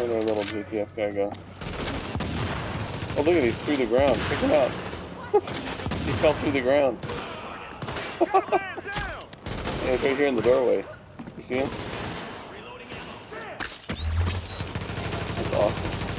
Where'd our little JTF guy go? Oh, look at he's through the ground. Check him out. he fell through the ground. yeah, he's right here in the doorway. You see him? That's awesome.